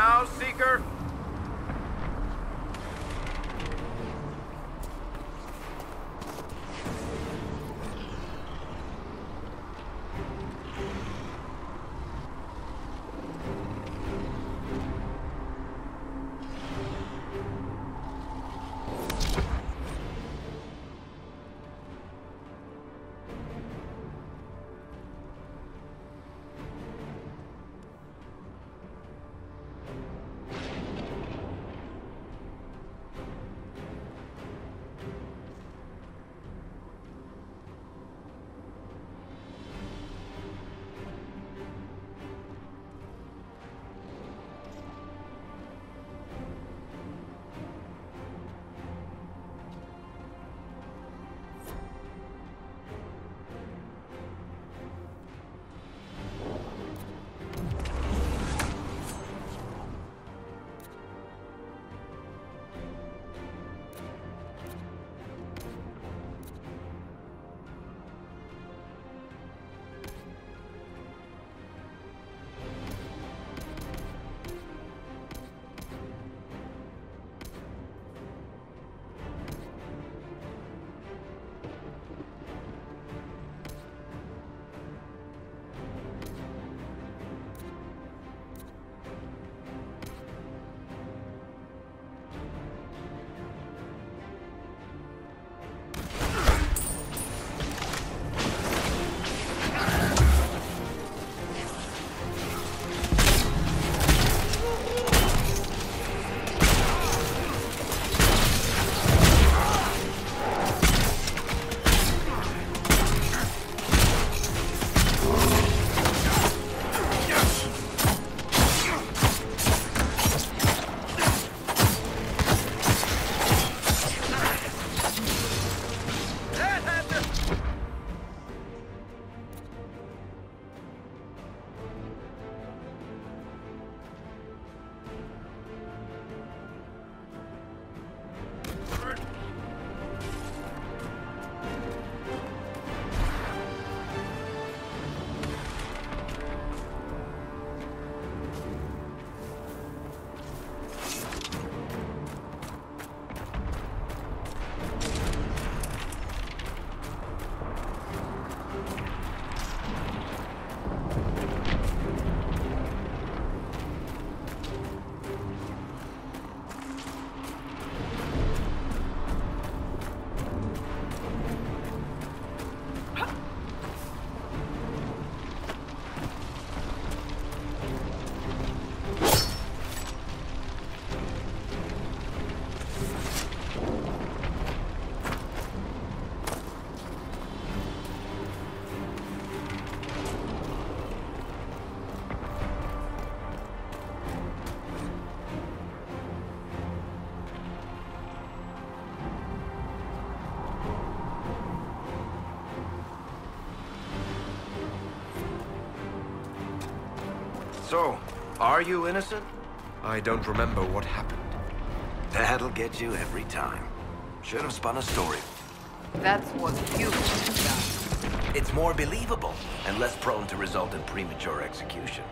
now, Seeker? Are you innocent? I don't remember what happened. That'll get you every time. Should have spun a story. That's what you have done. It's more believable and less prone to result in premature execution.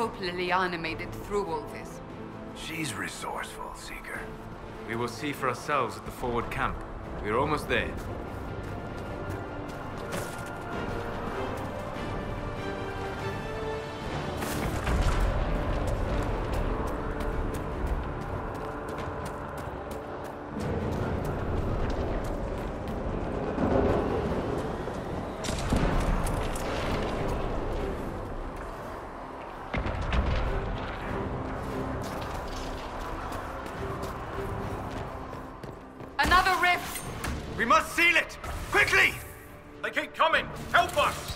Hope Leliana made it through all this. She's resourceful, Seeker. We will see for ourselves at the forward camp. We're almost there. Must seal it! Quickly! They keep coming! Help us!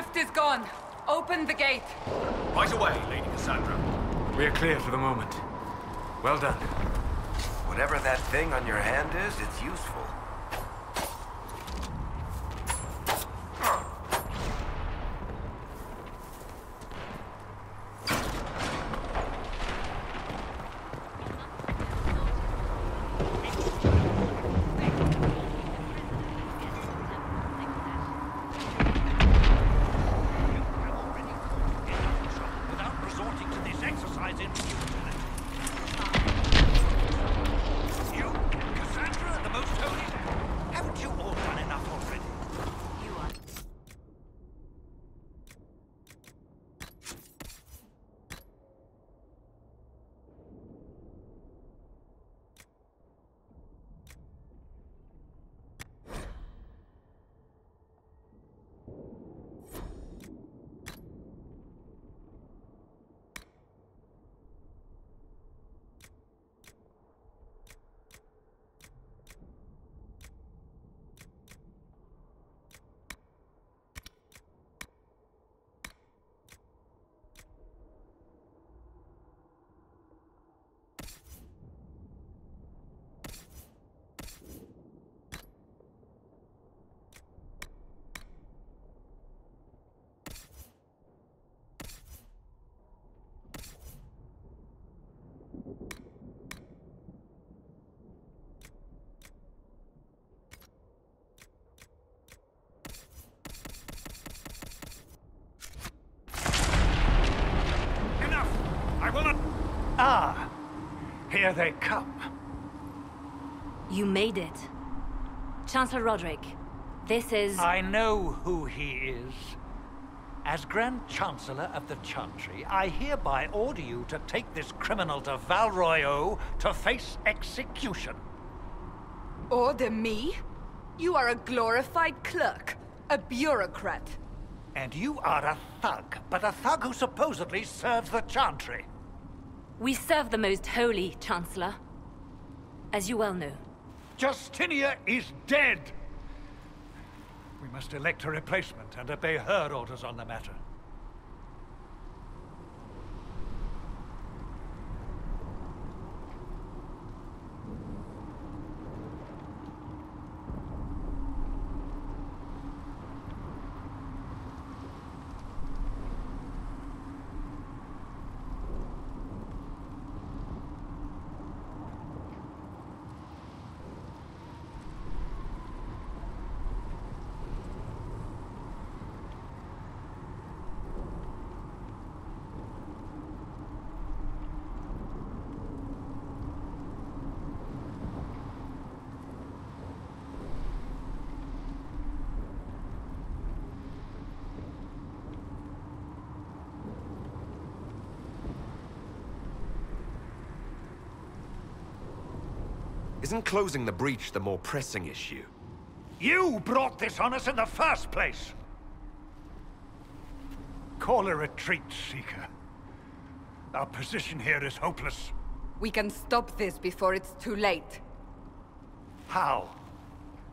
The rift is gone. Open the gate. Right away, Lady Cassandra. We are clear for the moment. Well done. Whatever that thing on your hand is, it's useful. without resorting to this exercise in futility. You, Cassandra, the most holy, haven't you all done enough already? Enough! I will not... Ah! Here they come. You made it. Chancellor Roderick, this is... I know who he is. As Grand Chancellor of the Chantry, I hereby order you to take this criminal to Val Royeaux to face execution. Order me? You are a glorified clerk. A bureaucrat. And you are a thug, but a thug who supposedly serves the Chantry. We serve the most holy, Chancellor. As you well know. Justinia is dead! We must elect a replacement and obey her orders on the matter. Isn't closing the breach the more pressing issue? You brought this on us in the first place! Call a retreat, Seeker. Our position here is hopeless. We can stop this before it's too late. How?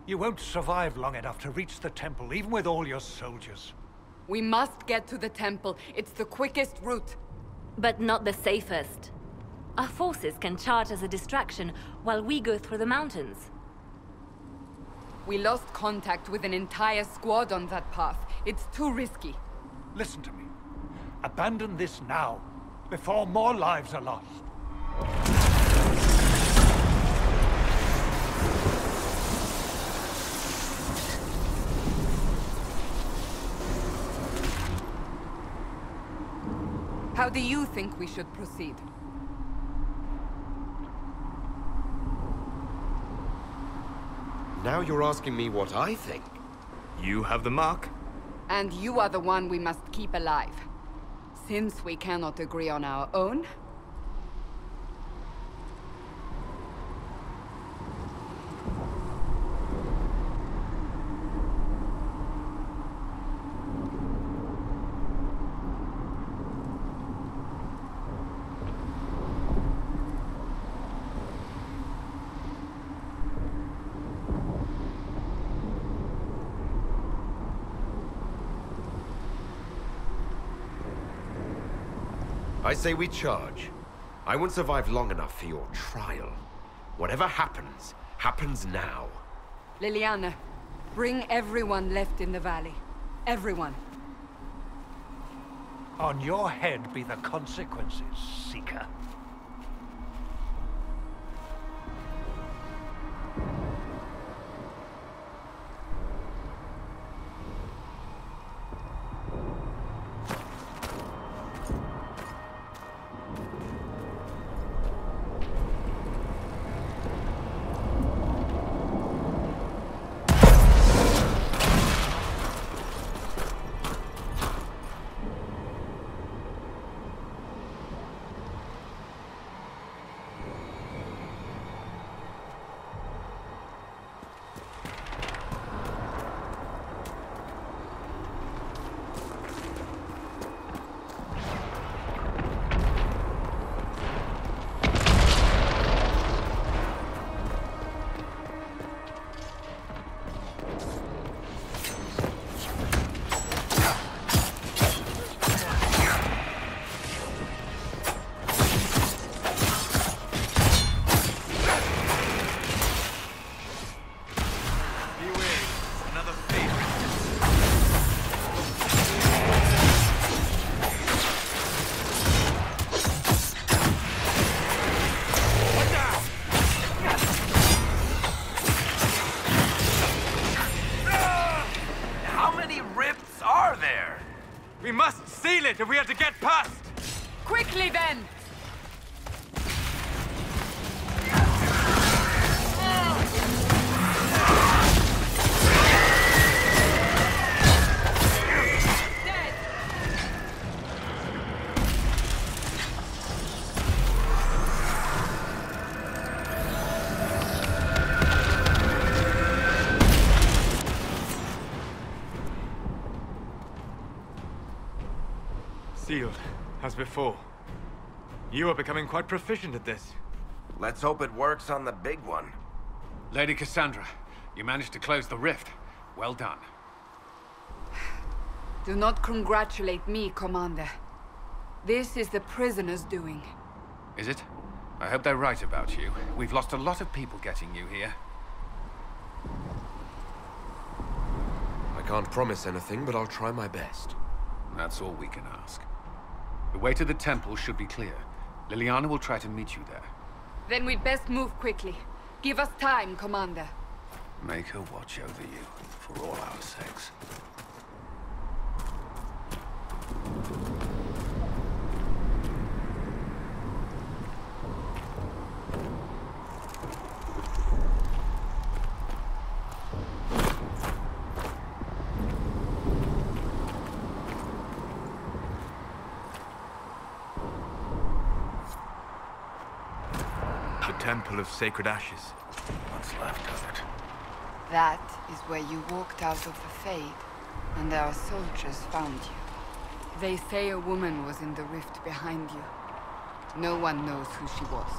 You won't survive long enough to reach the temple, even with all your soldiers. We must get to the temple. It's the quickest route. But not the safest. Our forces can charge as a distraction while we go through the mountains. We lost contact with an entire squad on that path. It's too risky. Listen to me. Abandon this now, before more lives are lost. How do you think we should proceed? Now you're asking me what I think. You have the mark. And you are the one we must keep alive. Since we cannot agree on our own, I say we charge. I won't survive long enough for your trial. Whatever happens, happens now. Leliana, bring everyone left in the valley. Everyone. On your head be the consequences, Seeker. If we are to get Sealed, as before. You are becoming quite proficient at this. Let's hope it works on the big one. Lady Cassandra, you managed to close the rift. Well done. Do not congratulate me, Commander. This is the prisoner's doing. Is it? I hope they're right about you. We've lost a lot of people getting you here. I can't promise anything, but I'll try my best. That's all we can ask. The way to the temple should be clear. Leliana will try to meet you there. Then we'd best move quickly. Give us time, Commander. Make her watch over you, for all our sakes. Temple of Sacred Ashes. What's left of it? That is where you walked out of the Fade, and our soldiers found you. They say a woman was in the rift behind you. No one knows who she was.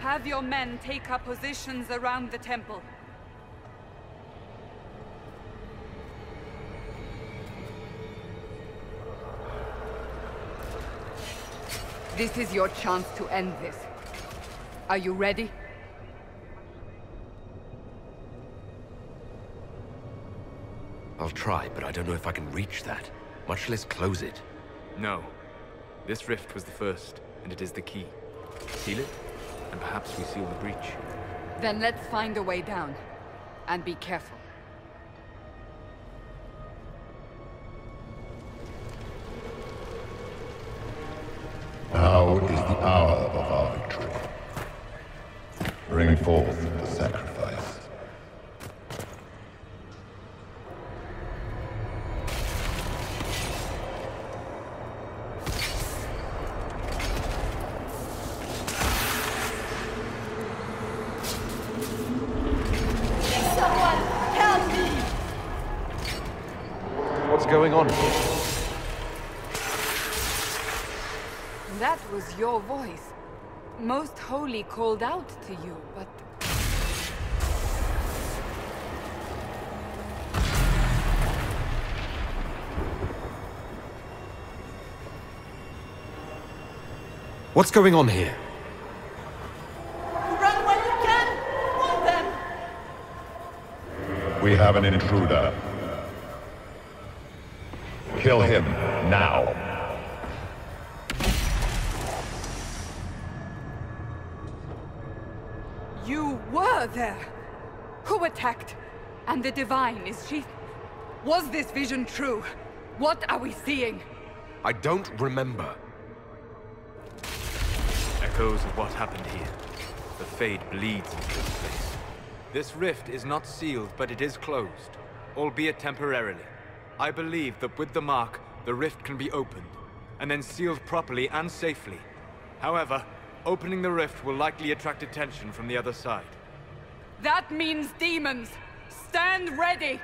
Have your men take up positions around the temple. This is your chance to end this. Are you ready? I'll try, but I don't know if I can reach that. Much less close it. No. This rift was the first, and it is the key. Seal it, and perhaps we seal the breach. Then let's find a way down. And be careful. Your voice. Most Holy called out to you, but... What's going on here? Run while you can! Hold them! We have an intruder. Kill him the Divine, is she... Was this vision true? What are we seeing? I don't remember. Echoes of what happened here. The Fade bleeds into this place. This rift is not sealed, but it is closed, albeit temporarily. I believe that with the mark, the rift can be opened, and then sealed properly and safely. However, opening the rift will likely attract attention from the other side. That means demons! Stand ready!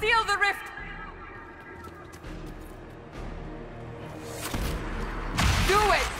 Seal the rift! Do it!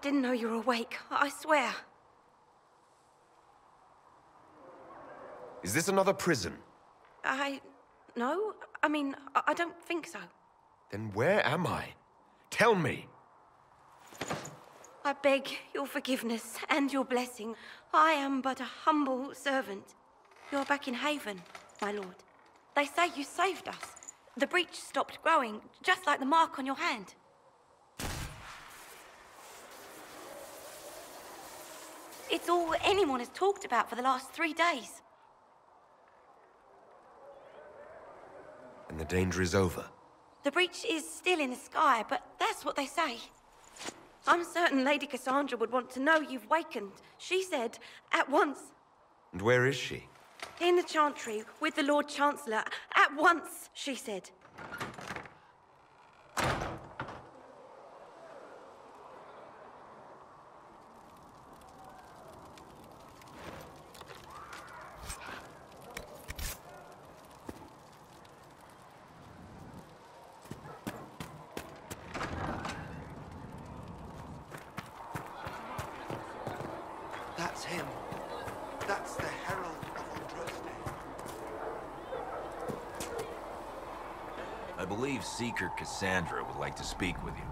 I didn't know you were awake. I swear. Is this another prison? I... No? I mean, I don't think so. Then where am I? Tell me! I beg your forgiveness and your blessing. I am but a humble servant. You're back in Haven, my lord. They say you saved us. The breach stopped growing, just like the mark on your hand. It's all anyone has talked about for the last three days. And the danger is over. The breach is still in the sky, but that's what they say. I'm certain Lady Cassandra would want to know you've wakened. She said, at once, And where is she? in the Chantry, with the Lord Chancellor. At once, she said. That's him. That's the Herald of Andraste. Cassandra would like to speak with you.